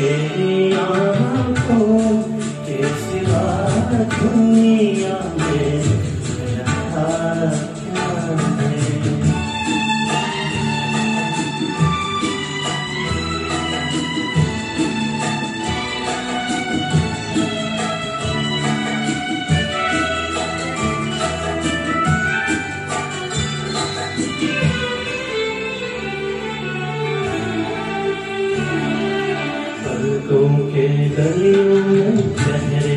तेरी आँखों के सिवा दुनिया के गलियों चेहरे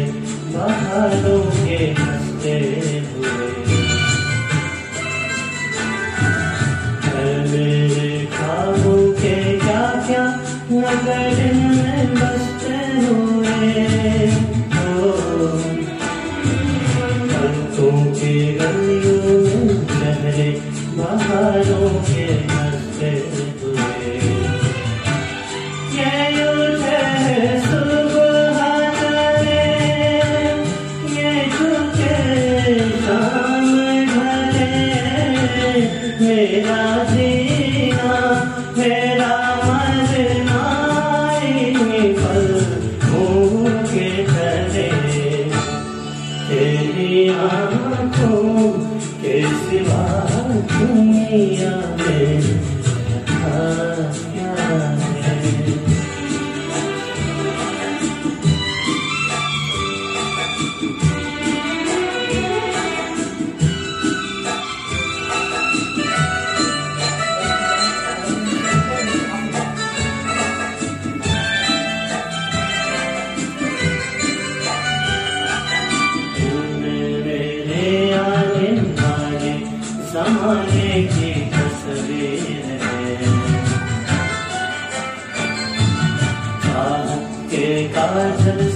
बाहरों के हँसते हुए मेरे ख्वाबों के क्या क्या नगर में बसते हुए हो के गलियों चेहरे बाहरों के हँसते हुए मेरा जीना मेरा मरना ये पल के चले। तेरी आँखों के सिवा दुनिया में काजल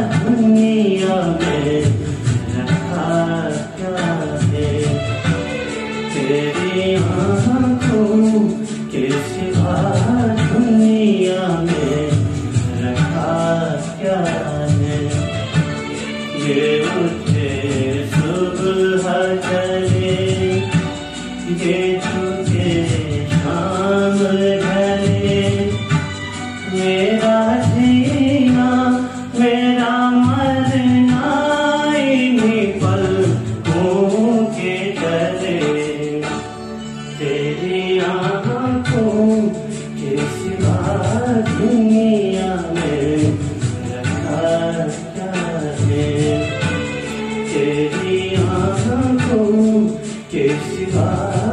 दुनिया में है तेरी आँखों के सिवा दुनिया में रखा क्या है? ये मुझे सुबह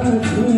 Thank you.